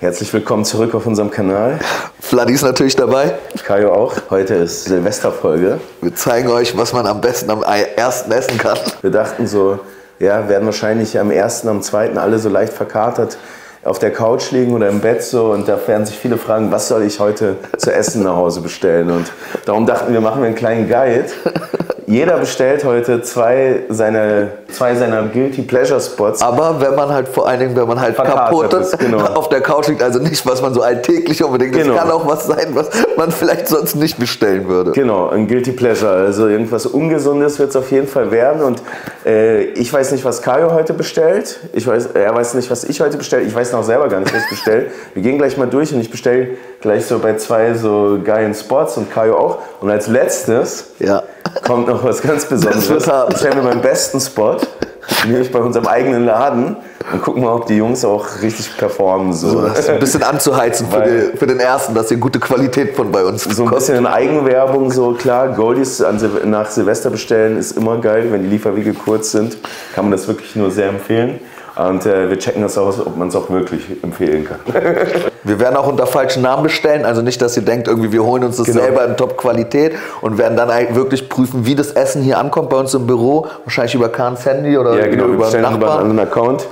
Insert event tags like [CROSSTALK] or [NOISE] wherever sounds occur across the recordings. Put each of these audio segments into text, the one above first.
Herzlich willkommen zurück auf unserem Kanal. Fladdy ist natürlich dabei. Kajo auch. Heute ist Silvesterfolge. Wir zeigen euch, was man am besten am ersten essen kann. Wir dachten so, ja, werden wahrscheinlich am ersten, am zweiten alle so leicht verkatert auf der Couch liegen oder im Bett so und da werden sich viele fragen, was soll ich heute zu essen nach Hause bestellen? Und darum dachten wir, machen wir einen kleinen Guide. Jeder bestellt heute zwei seiner, zwei seiner Guilty Pleasure Spots. Aber wenn man halt vor allen Dingen, wenn man halt kaputt ist, genau. [LAUGHS] auf der Couch liegt, also nicht, was man so alltäglich unbedingt, genau. das kann auch was sein, was man vielleicht sonst nicht bestellen würde. Genau, ein Guilty Pleasure, also irgendwas Ungesundes wird es auf jeden Fall werden und äh, ich weiß nicht, was Kajo heute bestellt, ich weiß, er weiß nicht, was ich heute bestelle, ich weiß noch selber gar nicht, was ich bestelle. [LAUGHS] Wir gehen gleich mal durch und ich bestelle gleich so bei zwei so geilen Spots und Kajo auch und als letztes ja. Kommt noch was ganz Besonderes. Ich stelle mir meinen besten Spot, nämlich bei unserem eigenen Laden und gucken mal, ob die Jungs auch richtig performen. So, so das ein bisschen anzuheizen für, die, für, den ersten, dass ihr gute Qualität von bei uns So ein bisschen in Eigenwerbung, so klar, Goldies nach Silvester bestellen ist immer geil, wenn die Lieferwege kurz sind, kann man das wirklich nur sehr empfehlen. Und äh, wir checken das aus, ob man es auch wirklich empfehlen kann. [LAUGHS] wir werden auch unter falschen Namen bestellen, also nicht, dass ihr denkt, irgendwie wir holen uns das genau. selber in Top-Qualität und werden dann wirklich prüfen, wie das Essen hier ankommt bei uns im Büro, wahrscheinlich über Kahns Handy oder ja, genau, über einen Nachbarn. Über einen Account.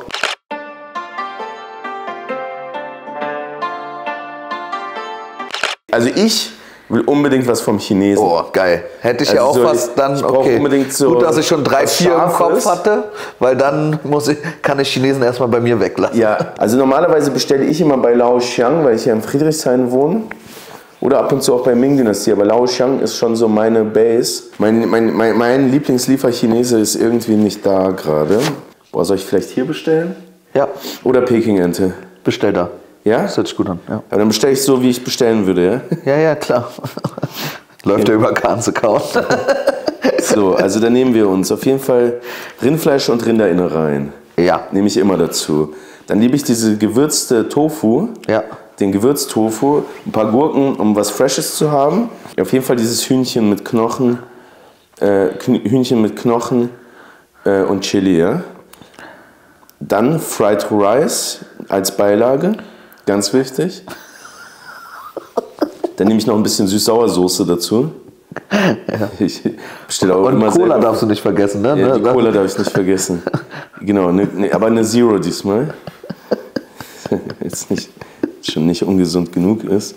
Also ich will unbedingt was vom Chinesen. Oh, geil. Hätte ich also ja auch was dann. okay. unbedingt so Gut, dass ich schon drei, vier im Kopf ist. hatte, weil dann muss ich, kann ich Chinesen erstmal bei mir weglassen. Ja, also normalerweise bestelle ich immer bei Lao Xiang, weil ich hier in Friedrichshain wohne. Oder ab und zu auch bei Ming-Dynastie. Aber Lao Xiang ist schon so meine Base. Mein, mein, mein, mein Lieblingslieferchinese ist irgendwie nicht da gerade. Boah, soll ich vielleicht hier bestellen? Ja. Oder Peking-Ente? Bestell da. Ja? Das hört sich gut an. Ja. Aber dann bestelle ich so, wie ich bestellen würde, ja? Ja, ja, klar. [LAUGHS] Läuft ja, ja über Kahns [LAUGHS] Account. so, also dann nehmen wir uns auf jeden Fall Rindfleisch und Rinderinnereien. Ja. Nehme ich immer dazu. Dann liebe ich diese gewürzte Tofu. Ja. Den Gewürztofu, ein paar Gurken, um was Freshes zu haben. Auf jeden Fall dieses Hühnchen mit Knochen, äh, Hühnchen mit Knochen äh, und Chili, ja. Dann Fried Rice als Beilage. Ganz wichtig. Dann nehme ich noch ein bisschen Süß-Sauer-Soße dazu. Ja. Ich bestelle auch Und immer Cola selber. darfst du nicht vergessen, ne? Ja, die Cola darf ich nicht vergessen. Genau, ne, ne, aber eine Zero diesmal. [LAUGHS] Jetzt nicht, schon nicht ungesund genug ist.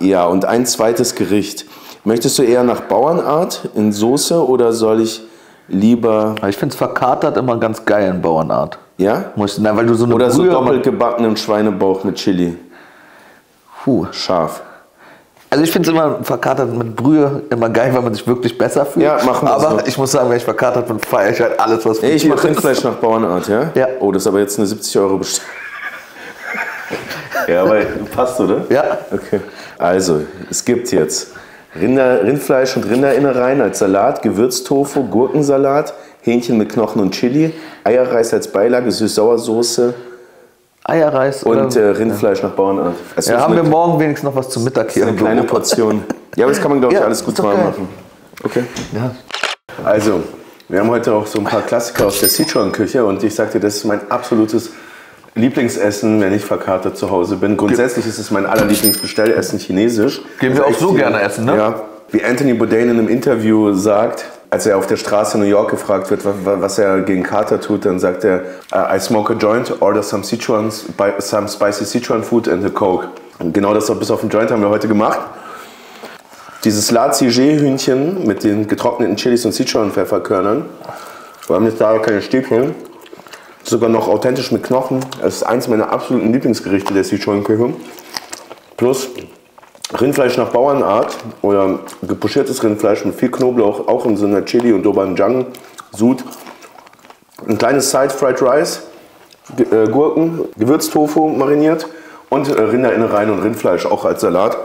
Ja, und ein zweites Gericht. Möchtest du eher nach Bauernart in Soße oder soll ich lieber. Ich finde es verkatert immer ganz geil in Bauernart. Ja? Muss, na, weil du so eine Oder Brühe so doppelt gebackenen Schweinebauch mit Chili. Puh. Scharf. Also ich finde es immer verkatert mit Brühe immer geil, weil man sich wirklich besser fühlt. Ja, machen wir Aber so. ich muss sagen, wenn ich verkatert bin, feiere ich halt alles, was hey, Ich mache Rindfleisch nach Bauernart, ja? Ja. Oh, das ist aber jetzt eine 70 Euro Bestellung. [LAUGHS] ja, aber passt, oder? Ja. Okay. Also, es gibt jetzt Rinder, Rindfleisch und Rinderinnereien als Salat, Gewürztofu, Gurkensalat, Hähnchen mit Knochen und Chili, Eierreis als Beilage, Süß-Sauersoße. Eierreis und äh, Rindfleisch ja. nach Bauernart. Also ja, haben wir morgen wenigstens noch was zum Mittag hier. Eine kleine Portion. [LAUGHS] Ja, aber das kann man, glaube ich, ja, alles gut warm machen. Okay. Ja. Also, wir haben heute auch so ein paar Klassiker aus der Sichuan-Küche und ich sagte, das ist mein absolutes Lieblingsessen, wenn ich verkatert zu Hause bin. Grundsätzlich ist es mein allerlieblingsbestellessen chinesisch. Gehen wir auch so gerne essen, ne? Ja. Wie Anthony Bourdain in einem Interview sagt, als er auf der Straße in New York gefragt wird, was er gegen Kater tut, dann sagt er, I smoke a joint, order some Sichuan, some spicy Sichuan food and a Coke. Und genau das bis auf den Joint haben wir heute gemacht. Dieses La Hühnchen mit den getrockneten Chilis und Sichuan-Pfefferkörnern. Wir haben jetzt da keine Stäbchen. Sogar noch authentisch mit Knochen. Das ist eins meiner absoluten Lieblingsgerichte der Sichuan-Küche. Plus Rindfleisch nach Bauernart oder gepuschiertes Rindfleisch mit viel Knoblauch, auch in so einer Chili und Dobanjang Sud. Ein kleines Side Fried Rice, äh, Gurken, Gewürztofu mariniert und äh, Rinderinnereien und Rindfleisch auch als Salat.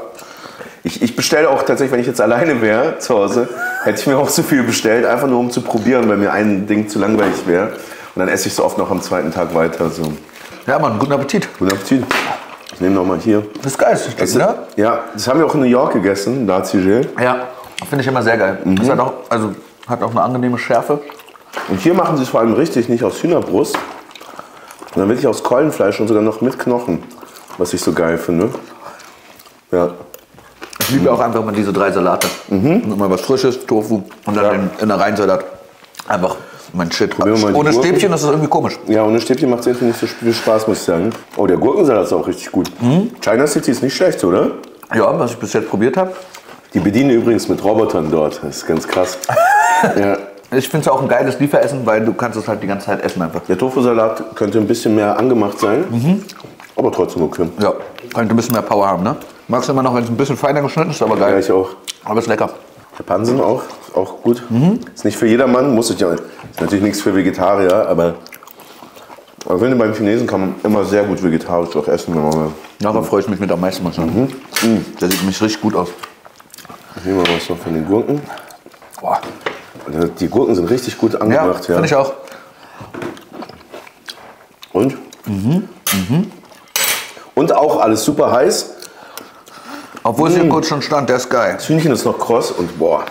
Ich, ich bestelle auch tatsächlich, wenn ich jetzt alleine wäre zu Hause, hätte ich mir auch zu viel bestellt, einfach nur um zu probieren, weil mir ein Ding zu langweilig wäre. Und dann esse ich es oft noch am zweiten Tag weiter. So. Ja, Mann, guten Appetit. Guten Appetit. Ich nehme nochmal hier. Das ist geil, das das, ne? Ja, das haben wir auch in New York gegessen, Nazi Ja, finde ich immer sehr geil. Mhm. Das hat auch, also, hat auch eine angenehme Schärfe. Und hier machen sie es vor allem richtig, nicht aus Hühnerbrust, sondern wirklich aus Keulenfleisch und sogar noch mit Knochen. was ich so geil finde. Ja. Ich liebe auch einfach mal diese drei Salate. Mhm. Und mal was Frisches, Tofu und dann Ja. den Innereiensalat. Einfach mein Shit. Ohne Gurken. Stäbchen ist das irgendwie komisch. Ja, ohne Stäbchen macht es jetzt nicht so viel Spaß, muss ich sagen. Oh, der Gurkensalat ist auch richtig gut. China City ist nicht schlecht, oder? Ja, was ich bis jetzt probiert habe. Die bedienen übrigens mit Robotern dort. Das ist ganz krass. [LAUGHS] ja. Ich finde es auch ein geiles Lieferessen, weil du kannst es halt die ganze Zeit essen einfach. Der Tofu-Salat könnte ein bisschen mehr angemacht sein, aber trotzdem okay. Ja, könnte ein bisschen mehr Power haben, ne? Magst du immer noch, wenn es ein bisschen feiner geschnitten ist, aber Ja, geil. ich auch. Aber ist lecker. Der Pansen auch, auch gut. Ist nicht für jedermann, muss ich ja. Ist natürlich nichts für Vegetarier, aber, ich finde, beim Chinesen kann man immer sehr gut vegetarisch auch essen. Wenn man mal, Nachher freue ich mich mit am meisten mal schon. Mhm. Der sieht nämlich richtig gut aus. nehmen wir was noch von den Gurken. Boah. Also Die Gurken sind richtig gut Ja, angemacht. Ja, finde ich auch. Und? Und auch alles super heiß. Obwohl es hier kurz schon stand, der ist geil. Das Hühnchen ist noch kross und boah.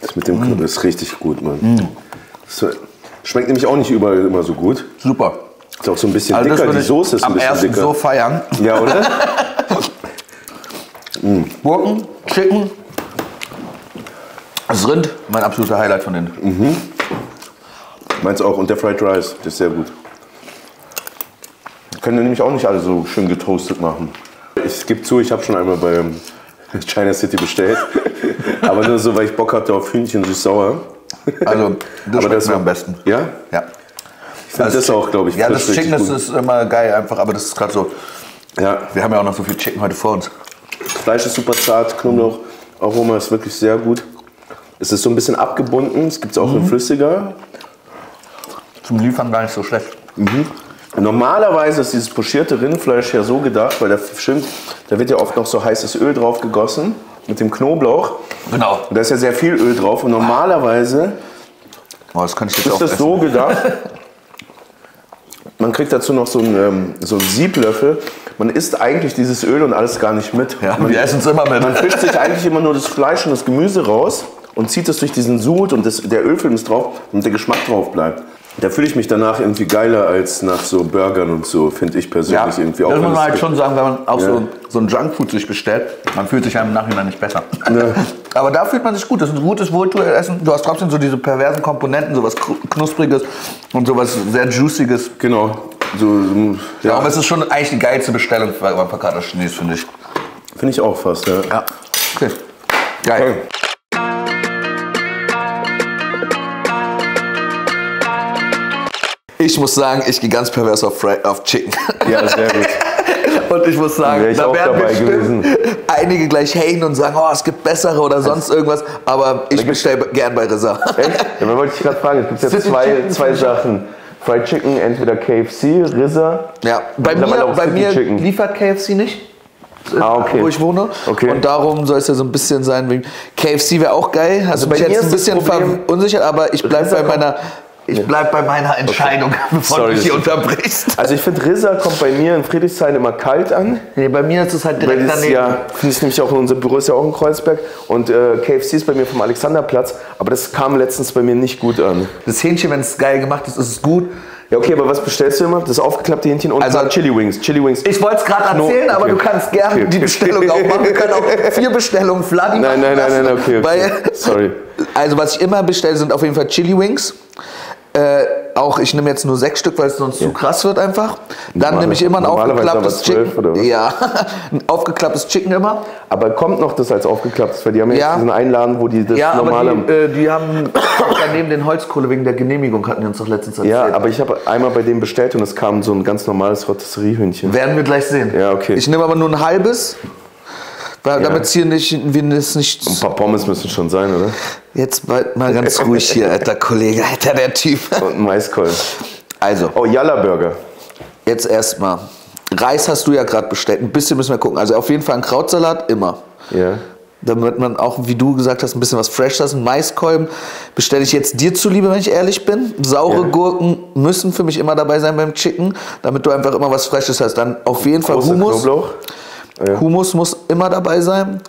Das mit dem Kürbis ist richtig gut, Mann. Das schmeckt nämlich auch nicht überall immer so gut. Super. Ist auch so ein bisschen Also dicker. Die Soße ist ein am bisschen ersten dicker. so feiern. ja, oder? [LAUGHS] Gurken, Chicken. Das Rind, mein absoluter Highlight von denen. Meins auch. Und der Fried Rice, der ist sehr gut. Können nämlich auch nicht alle so schön getoastet machen. Ich gebe zu, ich habe schon einmal bei China City bestellt. [LAUGHS] Aber nur so, weil ich Bock hatte auf Hühnchen süß-sauer. Also, das Aber schmeckt mir am besten. Ja? Ja. Ich finde das auch, glaube ich, Ja, das Chicken das gut. ist immer geil einfach, aber das ist gerade so. Ja, Wir haben ja auch noch so viel Chicken heute vor uns. Fleisch ist super zart, Knoblauch, Aroma ist wirklich sehr gut. Es ist so ein bisschen abgebunden, es gibt es auch Mhm. in flüssiger. Zum Liefern gar nicht so schlecht. Normalerweise ist dieses pochierte Rindfleisch ja so gedacht, weil da stimmt, da wird ja oft noch so heißes Öl drauf gegossen mit dem Knoblauch. Genau. Und da ist ja sehr viel Öl drauf. Und normalerweise Oh, das kann ich jetzt ist das essen. so gedacht. Man kriegt dazu noch so einen, ähm, so einen Sieblöffel. Man isst eigentlich dieses Öl und alles gar nicht mit. Ja, man, wir essen es immer mit. man fischt sich eigentlich immer nur das Fleisch und das Gemüse raus und zieht es durch diesen Sud und das, der Ölfilm ist drauf und der Geschmack drauf bleibt. Da fühle ich mich danach irgendwie geiler als nach so Burgern und so, finde ich persönlich Ja, irgendwie auch. das muss man halt schon sagen, wenn man auch Ja. so, so ein Junkfood sich bestellt, man fühlt sich ja im Nachhinein nicht besser. Ne. [LAUGHS] Aber da fühlt man sich gut. Das ist ein gutes Wohltuessen. Du hast trotzdem so diese perversen Komponenten, sowas Knuspriges und sowas sehr Juiciges. Genau. So, Ja. Aber es ist schon eigentlich die geilste Bestellung für beim Pakata Chines, finde ich. finde ich auch fast. Ja. Ja. Okay. Geil. Okay. Ich muss sagen, ich gehe ganz pervers auf, Fry, auf Chicken. ja, sehr gut. [LAUGHS] Und ich muss sagen, ich da werden dabei bestimmt gewesen. einige gleich haten und sagen, oh, es gibt bessere oder sonst irgendwas. Aber ich bestelle gern bei Reza. Echt? Ja, wollte ich gerade fragen. Es gibt ja [LAUGHS] zwei, zwei Sachen. Fried Chicken, entweder KFC, Rizza. Ja, bei mir, bei mir Chicken. liefert KFC nicht. äh, Ah, okay. Wo ich wohne. Okay. Und darum soll es ja so ein bisschen sein. KFC wäre auch geil. Also mich mir jetzt ein bisschen verunsichert, aber ich bleibe bei meiner. Ich bleib bei meiner Entscheidung, bevor Sorry, du mich hier unterbrichst. Also ich finde, Rizza kommt bei mir in Friedrichshain immer kalt an. Nee, bei mir ist es halt direkt daneben. ja, finde ich nämlich auch, unser Büro ist ja auch in Kreuzberg. Und äh, KFC ist bei mir vom Alexanderplatz. Aber das kam letztens bei mir nicht gut an. Das Hähnchen, wenn es geil gemacht ist, ist es gut. Ja, okay, aber was bestellst du immer? Das aufgeklappte Hähnchen und Also- Chili Wings. Chili Wings. Ich wollte es gerade No, erzählen, aber okay. du kannst gerne Okay, die okay. Bestellung auch machen. Wir können auch [LAUGHS] vier Bestellungen Vladi Nein, nein, nein, nein, okay, okay. Sorry. Also was ich immer bestelle, sind auf jeden Fall Chili Wings. Äh, auch ich nehme jetzt nur sechs Stück, weil es sonst zu krass wird einfach. Dann Normale- nehme ich immer ein aufgeklapptes Chicken. Ja, ein [LAUGHS] aufgeklapptes Chicken immer. Aber kommt noch das als aufgeklapptes? Weil die haben ja, Ja. jetzt diesen Einladen, wo die das Ja, normale... aber die, äh, die haben daneben den Holzkohle wegen der Genehmigung hatten die uns doch letztens erzählt. ja, aber ich habe einmal bei dem bestellt und es kam so ein ganz normales Rotisseriehühnchen. Werden wir gleich sehen. Ja, okay. Ich nehme aber nur ein halbes, weil, damit es hier nicht, wir es nicht Ein paar Pommes müssen schon sein, oder? Jetzt mal, mal ganz [LAUGHS] ruhig hier, alter Kollege, alter der Typ. Und ein Maiskolben. Also, Oh, Yalla Burger. jetzt erstmal. Reis hast du ja gerade bestellt. Ein bisschen müssen wir gucken. Also auf jeden Fall ein Krautsalat, immer. Ja. Damit man auch, wie du gesagt hast, ein bisschen was Fresh hast. Ein Maiskolben bestelle ich jetzt dir zuliebe, wenn ich ehrlich bin. Saure Ja. Gurken müssen für mich immer dabei sein beim Chicken, damit du einfach immer was Freshes hast. Dann auf jeden Fall Großer Hummus. Knoblauch. Hummus muss immer dabei sein.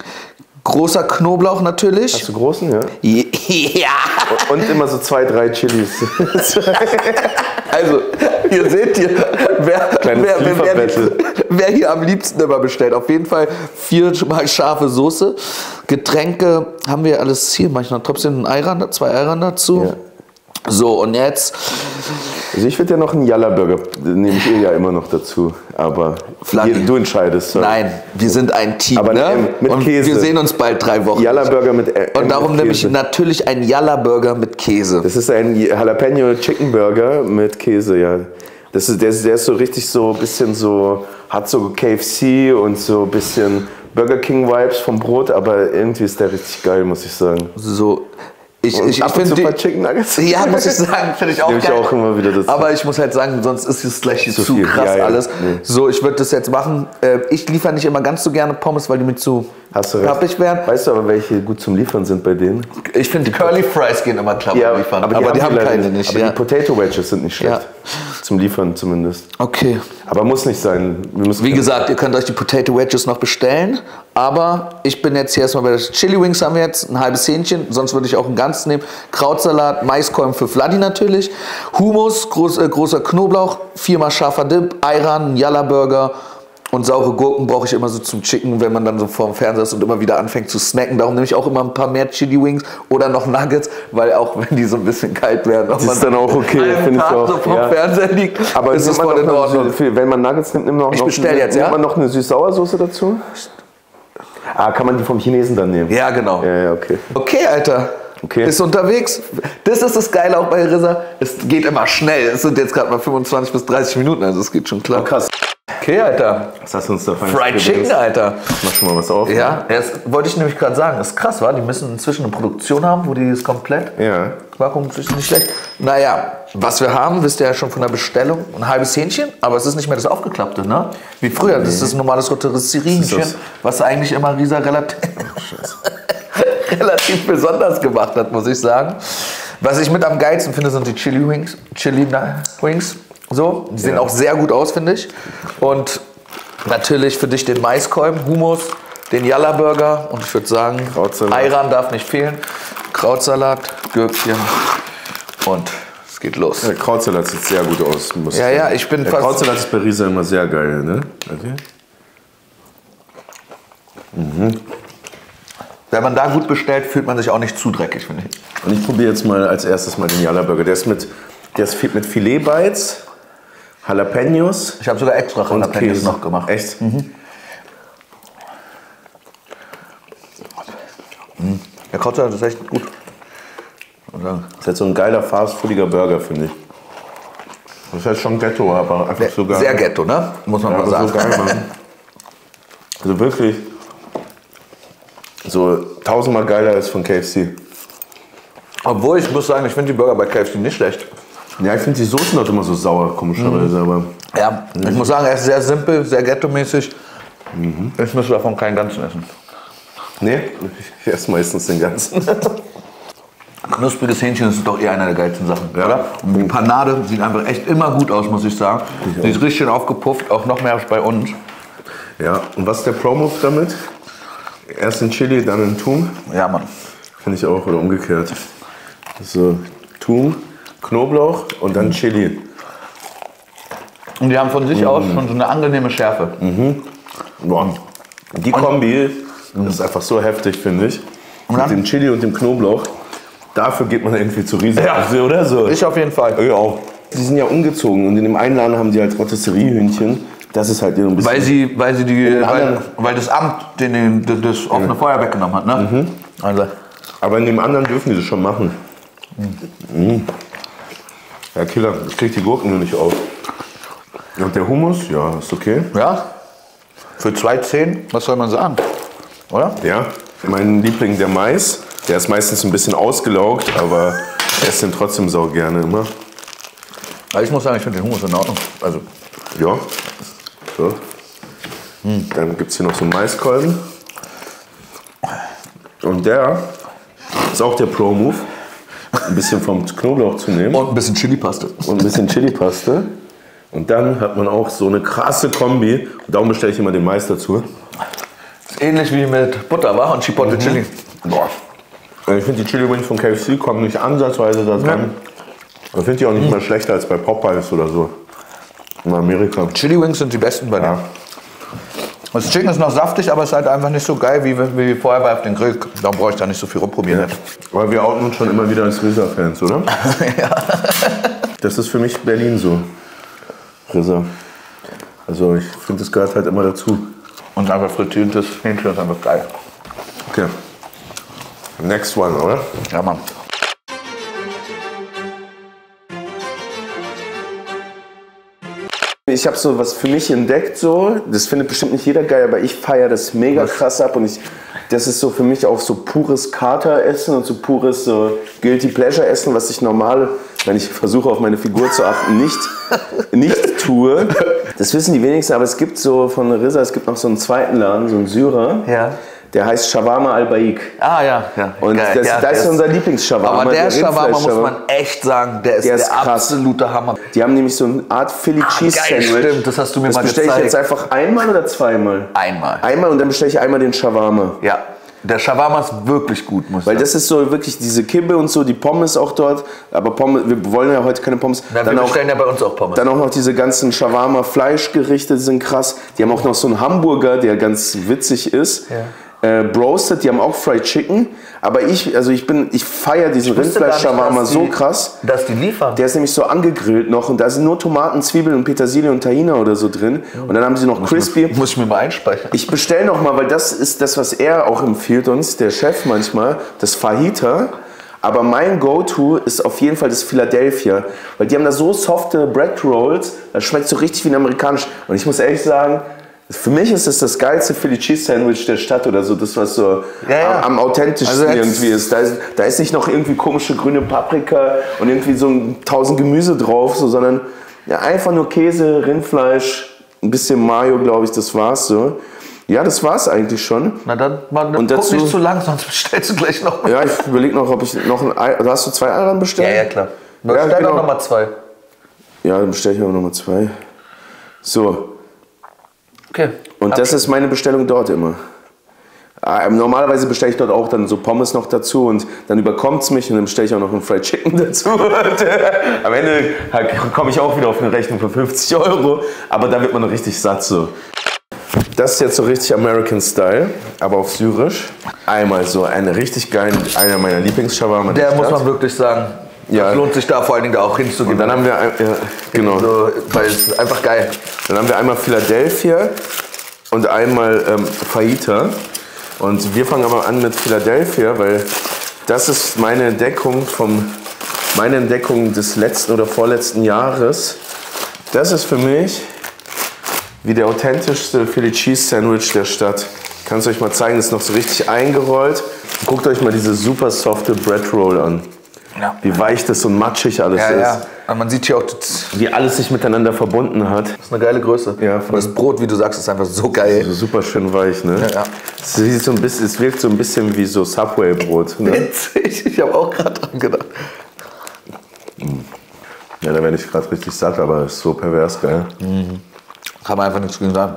großer Knoblauch natürlich. Hast du großen, ja? [LAUGHS] Ja. Und immer so zwei, drei Chilis. [LAUGHS] Also, ihr seht hier, wer, wer, wer, wer hier am liebsten immer bestellt. Auf jeden Fall viermal scharfe Soße. Getränke haben wir alles hier. Manchmal trotzdem ein Eiran, zwei Eiran dazu. Ja. So, und jetzt Also ich würde ja noch einen Jalla-Burger, nehme ich eh ja immer noch dazu. Aber ihr- du entscheidest. sorry. Nein, wir sind ein Team, Aber ne? mit- und Käse. wir sehen uns bald drei Wochen. Jalla-Burger mit äh, und darum mit nehme ich natürlich einen Jalla-Burger mit Käse. Das ist ein Jalapeno Chicken Burger mit Käse, ja. Das ist, der, ist, der ist so richtig so ein bisschen so, hat so KFC und so ein bisschen Burger King Vibes vom Brot, aber irgendwie ist der richtig geil, muss ich sagen. So, ich, ich, ich finde die, paar Chicken Nuggets. [LAUGHS] Ja, muss ich [LAUGHS] sagen, finde ich auch Nehme ich geil. auch immer wieder dazu. Aber ich muss halt sagen, sonst ist es gleich zu, Zu krass Ja, ja. alles. Nee. So, ich würde das jetzt machen. Äh, Ich liefere nicht immer ganz so gerne Pommes, weil die mir zu Hast du recht. Weißt du aber, welche gut zum Liefern sind bei denen? Ich finde, die Curly Fries gehen immer klar beim Liefern. Aber die, haben, leider keine nicht. Aber ja. die Potato Wedges sind nicht schlecht. Ja. Zum Liefern zumindest. Okay. Aber muss nicht sein. Wie gesagt, ihr könnt euch die Potato Wedges noch bestellen. Aber ich bin jetzt hier erstmal bei den Chili Wings haben wir jetzt ein halbes Hähnchen. Sonst würde ich auch ein ganzes nehmen. Krautsalat, Maiskolben für Vladi natürlich. Hummus, groß, äh, großer Knoblauch, viermal scharfer Dip, Ayran, ein Yalla Burger. Und saure Gurken brauche ich immer so zum Chicken, wenn man dann so vor dem Fernseher ist und immer wieder anfängt zu snacken. Darum nehme ich auch immer ein paar mehr Chili Wings oder noch Nuggets, weil auch wenn die so ein bisschen kalt werden, Das ist dann auch okay, finde ich auch, so vom ja. Fernseher liegt, Aber ist es nimmt voll in Ordnung. Sü- für- Wenn man Nuggets nimmt, nimmt man auch Ich noch, bestell jetzt, nimmt ja? man noch eine Süß-Sauer-Soße dazu? Ah, kann man die vom Chinesen dann nehmen? Ja, genau. Ja, ja, okay. Okay, Alter. Okay. Ist unterwegs. Das ist das Geile auch bei Rissa. Es geht immer schnell. Es sind jetzt gerade mal 25 bis 30 Minuten, also es geht schon klar. Krass. Okay, Alter. Was hast du uns da Fried Chicken, Alter. Mach schon mal was auf. Ja, das wollte ich nämlich gerade sagen. Das ist krass, wa? Die müssen inzwischen eine Produktion haben, wo die es komplett. Ja. Vakuum ist nicht schlecht. Naja, was wir haben, wisst ihr ja schon von der Bestellung. Ein halbes Hähnchen, aber es ist nicht mehr das aufgeklappte, ne? Wie früher. Das ist ein normales Rotisserie-Hähnchen, was eigentlich immer Risa relativ, [LAUGHS] relativ besonders gemacht hat, muss ich sagen. Was ich mit am geilsten finde, sind die Chili Wings. Chili Wings. So, die sehen Ja. auch sehr gut aus, finde ich. Und natürlich für dich den Maiskolben, Hummus, den Yalla Burger und ich würde sagen. Ayran darf nicht fehlen. Krautsalat, Gürkchen und es geht los. Der Krautsalat sieht sehr gut aus. Muss Ja, ja, ich bin Der fast- Krautsalat ist bei Riesa immer sehr geil, ne? Okay. Wenn man da gut bestellt, fühlt man sich auch nicht zu dreckig, finde ich. Und ich probiere jetzt mal als erstes mal den Yalla Burger. Der ist mit, der ist mit Filet-Bites, Jalapenos Ich habe sogar extra Jalapenos noch gemacht. Echt? Der Krautsalat ist echt gut. Das ist halt so ein geiler, fastfoodiger Burger, finde ich. Das ist halt schon Ghetto, aber einfach so geil. Sehr ghetto, ne? Muss man Ja, mal sagen. so geil, Mann. Also wirklich so tausendmal geiler als von KFC. Obwohl, ich muss sagen, ich finde die Burger bei KFC nicht schlecht. Ja, ich finde die Soßen dort immer so sauer, komischerweise, aber Ja, ich muss sagen, er ist sehr simpel, sehr ghetto-mäßig. Ich müsste davon keinen ganzen essen. nee, ich esse meistens den ganzen. [LAUGHS] Knuspriges Hähnchen ist doch eher einer der geilsten Sachen, Ja. oder? Und die Panade sieht einfach echt immer gut aus, muss ich sagen. Die ist richtig schön aufgepufft, auch noch mehr als bei uns. Ja, und was ist der Pro-Move damit? Erst in Chili, dann in Thun? Ja, Mann. Finde ich auch, oder umgekehrt. So, Thun, Knoblauch und dann Chili. Und die haben von sich aus schon so eine angenehme Schärfe. Boah. Die Kombi ist einfach so heftig, finde ich. Mit dem Chili und dem Knoblauch. Dafür geht man irgendwie zu Riesen. Ja. Oder so? Ich auf jeden Fall. Ja, auch. Die sind ja umgezogen und in dem einen Laden haben die halt Rotisseriehühnchen. Das ist halt ein bisschen. Weil sie, weil sie die, weil, anderen- weil das Amt den, den, das- das offene Feuer weggenommen hat, ne? Also, Aber in dem anderen dürfen die das schon machen. Mhm. Ja, Killer. Ich krieg die Gurken nur nicht auf. Und der Hummus, ja, ist okay. ja. Für 2,10, was soll man sagen? Oder? Ja, mein Liebling, der Mais. Der ist meistens ein bisschen ausgelaugt, aber ich esse den trotzdem sau gerne immer. Aber ich muss sagen, ich finde den Hummus in Ordnung. Also, Ja. So. Dann gibt es hier noch so einen Maiskolben. Und der ist auch der Pro-Move. Ein bisschen vom Knoblauch zu nehmen und ein bisschen Chili-Paste. und ein bisschen Chili-Paste. Und dann hat man auch so eine krasse Kombi. Und darum bestelle ich immer den Mais dazu. Ähnlich wie mit Butter, war und Chipotle Chili. Boah. Ich finde, die Chili Wings von KFC kommen nicht ansatzweise da dran. Ich finde die auch nicht mal schlechter als bei Popeyes oder so. In Amerika. Chili Wings sind die besten bei Ja. denen. Das Chicken ist noch saftig, aber es ist halt einfach nicht so geil wie, wie vorher bei auf den Grill. Darum brauche ich da nicht so viel rumprobieren. Aber wir outen uns schon immer wieder als Risa-Fans, oder? [LAUGHS] ja. Das ist für mich Berlin so. Risa. Also ich finde, das gehört halt immer dazu. Und einfach frittiertes Hähnchen ist einfach geil. Okay. Next one, oder? Ja, Mann. Ich habe so was für mich entdeckt, so. Das findet bestimmt nicht jeder geil, aber ich feiere das mega krass ab und ich, das ist so für mich auch so pures Kater-Essen und so pures so Guilty Pleasure-Essen, was ich normal, wenn ich versuche auf meine Figur zu achten, nicht, [LAUGHS] nicht tue. Das wissen die wenigsten, aber es gibt so von Risa, es gibt noch so einen zweiten Laden, so einen Syrer. Ja. Der heißt Shawarma Al-Baik. Ah ja, ja. Und Geil. das, ja, da ist der unser Lieblingsshawarma. Aber der Shawarma muss man echt sagen, der ist Der der, ist absolute Hammer. Die haben nämlich so eine Art Philly Cheese geil, Sandwich. stimmt, das hast du mir das mal bestelle ich gezeigt. jetzt einfach einmal oder zweimal? Einmal. Einmal und dann bestelle ich einmal den Shawarma. Ja. Der Shawarma ist wirklich gut, muss ich Weil das ist so wirklich diese Kibbe und so, die Pommes auch dort. Aber Pommes, wir wollen ja heute keine Pommes. Na, wir dann, auch, bestellen ja bei uns auch Pommes. dann auch noch diese ganzen Shawarma-Fleischgerichte, die sind krass. Die haben auch noch so einen Hamburger, der ganz witzig ist. Äh, Broasted, die haben auch Fried Chicken. Aber ich, also ich bin, ich feiere diesen Rindfleisch-Shawarma so die- krass. Dass die liefern. Der ist nämlich so angegrillt noch und da sind nur Tomaten, Zwiebeln und Petersilie und Tahina oder so drin. Und dann haben sie noch Crispy. Muss ich mir mal einspeichern. Ich bestelle noch mal, weil das ist das, was er auch empfiehlt uns, der Chef manchmal, das Fajita. Aber mein Go-To ist auf jeden Fall das Philadelphia, weil die haben da so softe Bread Rolls, das schmeckt so richtig wie ein amerikanisch. Und ich muss ehrlich sagen, für mich ist das das geilste Philly Cheese Sandwich der Stadt oder so, das was so Ja, ja. Am, am authentischsten Also irgendwie ist. Da, ist. da ist nicht noch irgendwie komische grüne Paprika und irgendwie so ein tausend Gemüse drauf, so, sondern ja, einfach nur Käse, Rindfleisch, ein bisschen Mayo, glaube ich, das war's so. Ja, das war's eigentlich schon. Na dann, man, Und guck dazu- nicht zu lang, sonst [LAUGHS] bestellst du gleich noch. Ja, ich überlege noch, ob ich noch ein Ei. Also hast du zwei Eiern bestellt? Ja, ja, klar. Ja, Bestell genau. doch noch mal zwei. Ja, dann bestelle ich aber nochmal zwei. So, Okay. und das ist meine Bestellung dort immer. Ah, Normalerweise bestelle ich dort auch dann so Pommes noch dazu und dann überkommt es mich und dann bestelle ich auch noch ein Fried Chicken [LAUGHS] dazu. [LAUGHS] Am Ende komme ich auch wieder auf eine Rechnung von 50 Euro, aber da wird man richtig satt so. Das ist jetzt so richtig American Style, aber auf Syrisch. Einmal so eine richtig geile, einer meiner Lieblingsshawarma. Der muss Stadt. man wirklich sagen. Ja. Das lohnt sich da vor allen Dingen auch hinzugehen. Und dann haben wir, ein- ja, genau. so, weil es ist einfach geil. Dann haben wir einmal Philadelphia und einmal ähm, Fajita. Und wir fangen aber an mit Philadelphia, weil das ist meine Entdeckung vom, meine Entdeckung des letzten oder vorletzten Jahres. Das ist für mich wie der authentischste Philly Cheese Sandwich der Stadt. Kannst euch mal zeigen, das ist noch so richtig eingerollt. Guckt euch mal diese super softe Bread Roll an. Ja. Wie weich das und matschig alles Ja, ist. ja. Aber man sieht hier auch, das Wie alles sich miteinander verbunden hat. ist eine geile Größe. Ja, voll. Und das Brot, wie du sagst, ist einfach so geil. Super schön weich, ne? Ja, ja. Es, so ein bisschen, es wirkt so ein bisschen wie so Subway-Brot. Ne? Witzig, ich habe auch gerade dran gedacht. Ja, da werde ich gerade richtig satt, aber ist so pervers geil. Kann man einfach nichts gegen sagen.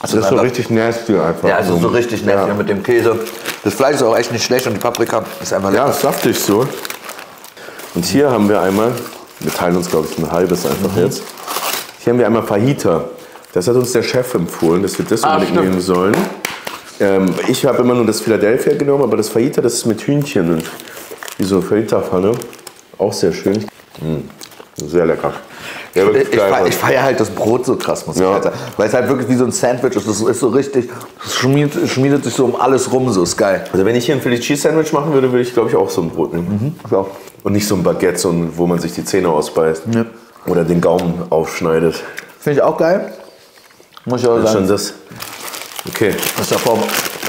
Das ist so richtig nasty einfach. Ja, also so richtig nett Ja, hier mit dem Käse. Das Fleisch ist auch echt nicht schlecht und die Paprika ist einfach ja lecker. ist saftig so. Und hier haben wir einmal, wir teilen uns glaube ich ein halbes einfach Mhm. jetzt. Hier haben wir einmal Fajita. Das hat uns der Chef empfohlen, dass wir das Ah, unbedingt stimmt. nehmen sollen. Ähm, ich habe immer nur das Philadelphia genommen, aber das Fajita, das ist mit Hühnchen und wie so Fajita-Pfanne. Auch sehr schön. Mm, sehr lecker. Ja, wirklich Ich, feier- ich feiere halt das Brot so krass, muss ich Ja. halt sagen. Weil es halt wirklich wie so ein Sandwich ist. Das ist so richtig, es schmiedet, schmiedet sich so um alles rum, so ist geil. Also wenn ich hier ein Philly Cheese Sandwich machen würde, würde ich glaube ich auch so ein Brot nehmen. Ja. Und nicht so ein Baguette, so ein, wo man sich die Zähne ausbeißt. Ja. Oder den Gaumen aufschneidet. Finde ich auch geil. Muss ich auch Das ist sagen. schon das. Okay. Das ist, davor,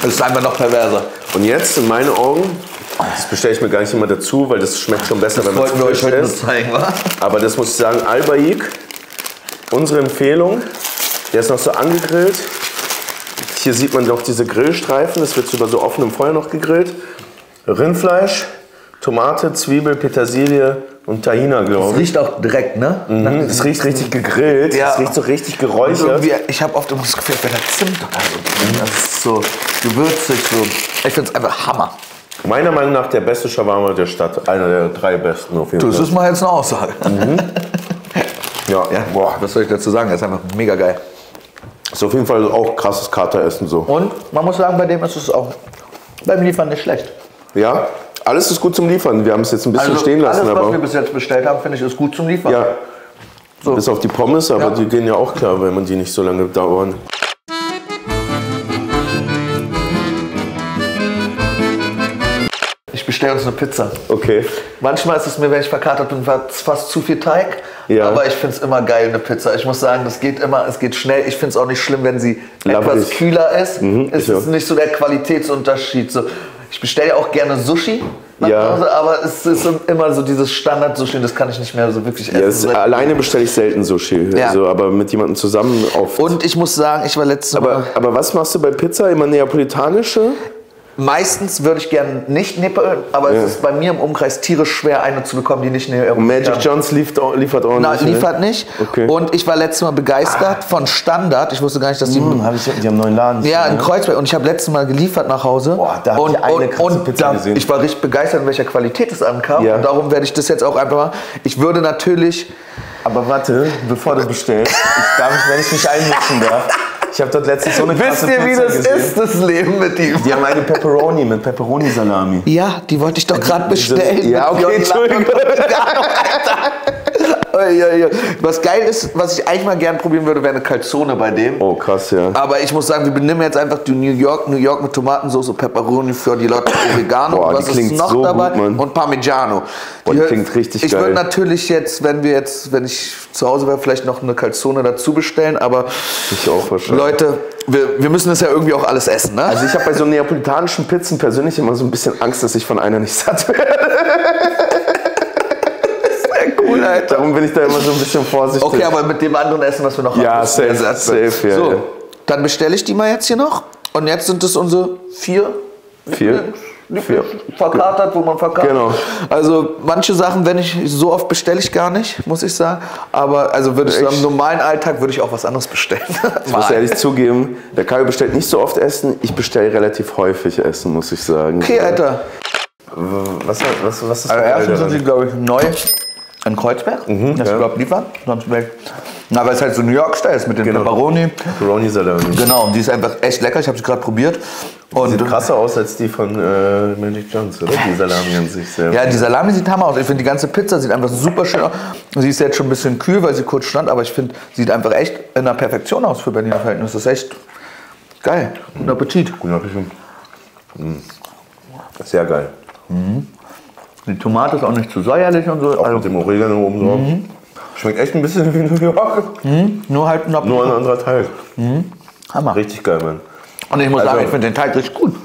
das ist einfach noch perverser. Und jetzt in meinen Augen, das bestelle ich mir gar nicht immer dazu, weil das schmeckt schon besser, wenn man Wollten wir euch isst. zeigen, wa? Aber das muss ich sagen, Albaik, unsere Empfehlung. Der ist noch so angegrillt. Hier sieht man noch diese Grillstreifen, das wird so über so offenem Feuer noch gegrillt. Rindfleisch, Tomate, Zwiebel, Petersilie, und Tahina, Es glaube ich. riecht auch direkt, ne? Mhm, Es riecht richtig gegrillt, Ja. es riecht so richtig geräuchert. ich habe oft immer das Gefühl, wenn da Zimt oder so drin. Das ist so gewürzig, so. Ich finde es einfach Hammer. Meiner Meinung nach der beste Shawarma der Stadt. Einer der drei besten auf jeden Das Fall. ist mal jetzt eine Aussage. Ja, Ja, boah. was soll ich dazu sagen? Er ist einfach mega geil. Ist auf jeden Fall auch krasses Kateressen so. Und man muss sagen, bei dem ist es auch beim Liefern nicht schlecht. Ja, alles ist gut zum Liefern. Wir haben es jetzt ein bisschen stehen lassen, Also alles, was wir bis jetzt bestellt haben, finde ich, ist gut zum Liefern. Ja. Bis auf die Pommes, aber Ja. die gehen ja auch klar, wenn man die nicht so lange dauern. Bestelle uns eine Pizza. Okay. Manchmal ist es mir, wenn ich verkatert bin, fast zu viel Teig. Ja. Aber ich finde es immer geil, eine Pizza. Ich muss sagen, das geht immer, es geht schnell. Ich finde es auch nicht schlimm, wenn sie Labbrig. etwas kühler ist. Mhm, es ist auch. nicht so der Qualitätsunterschied. So, ich bestelle ja auch gerne Sushi Ja. Hause, aber es ist immer so dieses Standard-Sushi, das kann ich nicht mehr so wirklich essen. Ja, es, alleine bestelle ich selten Sushi. Ja. Also, aber mit jemandem zusammen oft. Und ich muss sagen, ich war letztes Mal. aber, aber was machst du bei Pizza? Immer neapolitanische? Meistens würde ich gerne nicht nippeln, aber Ja. es ist bei mir im Umkreis tierisch schwer, eine zu bekommen, die nicht näher Und Magic Johns liefert, auch- liefert auch Na, nicht. liefert nicht. Okay. Und ich war letztes Mal begeistert von Standard. Ich wusste gar nicht, dass die. hab ich, die haben einen neuen Laden. Ja, in Kreuzberg. Und ich habe letztes Mal geliefert nach Hause. Boah, da hab und, ich eine und, krasse und Pizza da, gesehen. ich war richtig begeistert, in welcher Qualität es ankam. Ja. Und darum werde ich das jetzt auch einfach mal. Ich würde natürlich. Aber warte, bevor du bestellst, ich darf mich, wenn ich mich einmischen darf. Ich habe dort letztens so eine Wisst ihr, wie das gesehen. ist, das Leben mit ihm? Die haben eine Pepperoni mit Pepperoni-Salami. Ja, die wollte ich doch gerade bestellen. Ja, okay, [LAUGHS] Entschuldigung. [LAUGHS] Was geil ist, was ich eigentlich mal gern probieren würde, wäre eine Calzone bei dem. Oh, krass, ja. Aber ich muss sagen, wir benehmen jetzt einfach die New York, New York mit Tomatensauce, Pepperoni für die Leute Oregano. Boah, die was ist noch so dabei? gut. Und Parmigiano. Boah, die klingt richtig ich geil. Ich würde natürlich jetzt, wenn wir jetzt, wenn ich zu Hause wäre, vielleicht noch eine Calzone dazu bestellen. Aber Ich auch wahrscheinlich. Leute, wir, wir müssen das ja irgendwie auch alles essen, ne? Also ich habe bei so neapolitanischen Pizzen persönlich immer so ein bisschen Angst, dass ich von einer nicht satt werde. [LAUGHS] cool, Alter. Darum bin ich da immer so ein bisschen vorsichtig. Okay, aber mit dem anderen Essen, was wir noch Ja, haben. safe, mal- safe, ja, So, ja. dann bestelle ich die mal jetzt hier noch. Und jetzt sind es unsere vier Vier? Vier. verkatert, wo man verkatert. Genau. Also manche Sachen, wenn ich so oft bestelle ich gar nicht, muss ich sagen. Aber also würde ich Echt? im normalen Alltag würde ich auch was anderes bestellen. [LAUGHS] Ich muss ehrlich zugeben, der Kaio bestellt nicht so oft Essen, ich bestelle relativ häufig Essen, muss ich sagen. Okay, Alter. Was, was, was ist Also so geil erstens sind sie, glaube ich, neu in Kreuzberg. das ja. ich glaube liefern. Sonst wäre weil es halt so New York-Style ist mit dem Genau. Pepperoni. Pepperoni-Salami. Genau, und die ist einfach echt lecker. Ich habe sie gerade probiert. Und Sieht krasser aus als die von äh, Magic Johns, oder? Die Salami an sich sehr. Ja, die Salami sieht hammer aus. Ich finde, die ganze Pizza sieht einfach super schön aus. Sie ist jetzt schon ein bisschen kühl, weil sie kurz stand, aber ich finde, sieht einfach echt in der Perfektion aus für Berliner Verhältnisse. Das ist echt geil. Guten Appetit. Guten Appetit. Mm. Sehr geil. Die Tomate ist auch nicht zu säuerlich und so. Auch Also, mit dem Oregano oben drauf. Schmeckt echt ein bisschen wie New York. nur halt ein Nur ein anderer Teig. Hammer. Richtig geil, Mann. Und ich muss Also- sagen, ich finde den Teig richtig gut.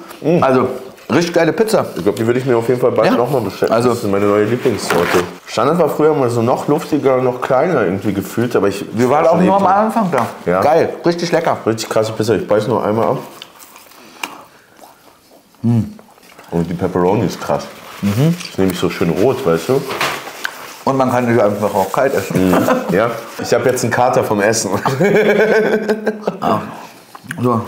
Also, richtig geile Pizza. Ich glaube, die würde ich mir auf jeden Fall bald Ja. nochmal bestellen. Also- das ist meine neue Lieblingssorte. Standard war früher mal so noch luftiger, noch kleiner irgendwie gefühlt, aber ich. Wir waren auch nur am Anfang da. Ja. Geil, richtig lecker. Richtig krasse Pizza. Ich beiß noch einmal ab. Und die Pepperoni ist krass. Das ist nämlich so schön rot, weißt du? Und man kann die einfach auch kalt essen. Ja. Ich habe jetzt einen Kater vom Essen. [LAUGHS] So.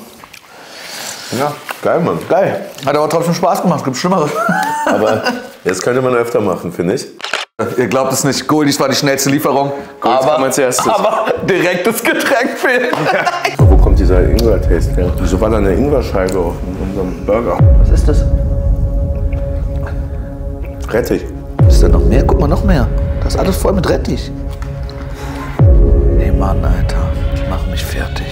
Ja, geil, Mann. Geil. Hat aber trotzdem Spaß gemacht. Gibt Schlimmeres. [LAUGHS] Aber das könnte man öfter machen, finde ich. Ihr glaubt es nicht, Goldies war die schnellste Lieferung. Goldies kam als erstes. [LAUGHS] aber direktes Getränk fehlt. Wo kommt dieser Ingwer-Taste her? Wieso war da eine Ingwerscheibe auf unserem Burger? Was ist das? Rettich. Ist da noch mehr? Guck mal, noch mehr. Das ist alles voll mit Rettich. Nee, Mann, Alter. Die machen mich fertig.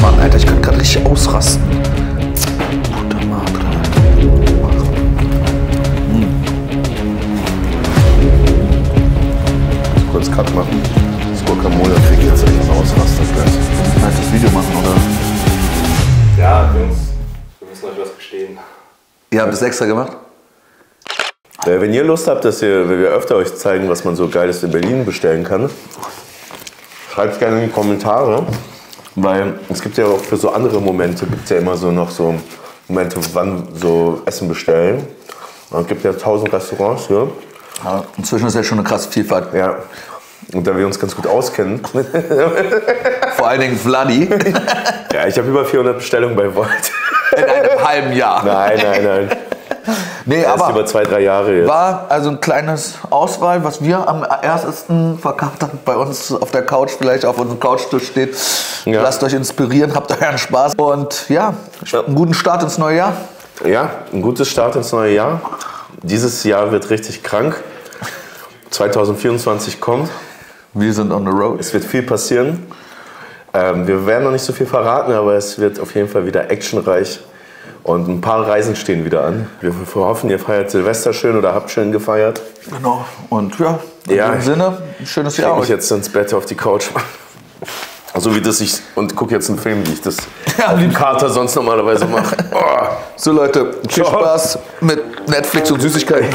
Mann, Alter, ich könnte gerade richtig ausrasten. Puta madre. Kurz Cut machen. Das Guacamole kriegt jetzt echt einen Ausraster gleich. Kannst du das Video machen, oder? Ja, Jungs, wir müssen euch was gestehen. Ihr habt es extra gemacht? Äh, wenn ihr Lust habt, dass wir, wir öfter euch zeigen, was man so Geiles in Berlin bestellen kann, schreibt es gerne in die Kommentare. Weil es gibt ja auch für so andere Momente, gibt es ja immer so noch so Momente, wann so Essen bestellen. Und es gibt ja tausend Restaurants hier. Ja, inzwischen ist ja schon eine krasse Vielfalt. Ja. Und da wir uns ganz gut auskennen. [LAUGHS] Vor allen Dingen Vladi ja, ich habe über 400 Bestellungen bei Volt. in einem halben Jahr. Nein, nein, nein. Nee, Erst aber über zwei, drei Jahre jetzt. war also ein kleines Auswahl, was wir am ersten verkauft haben, bei uns auf der Couch, vielleicht auf unserem Couchtisch steht. Ja. Lasst euch inspirieren, habt euren Spaß und ja, einen guten Start ins neue Jahr. Ja, ein gutes Start ins neue Jahr. Dieses Jahr wird richtig krank. 2024 kommt. Wir sind on the road. Es wird viel passieren. Ähm, wir werden noch nicht so viel verraten, aber es wird auf jeden Fall wieder actionreich. Und ein paar Reisen stehen wieder an. Wir hoffen, ihr feiert Silvester schön oder habt schön gefeiert. Genau. Und ja, in Ja. diesem Sinne, ein schönes Ich Jahr. mich euch. jetzt ins Bett auf die Couch. [LAUGHS] So wie das ich und gucke jetzt einen Film, wie ich das [LAUGHS] Ja, auf dem. Kater sonst normalerweise mache. [LAUGHS] Oh. So Leute, viel Ciao. Spaß mit Netflix und Süßigkeiten.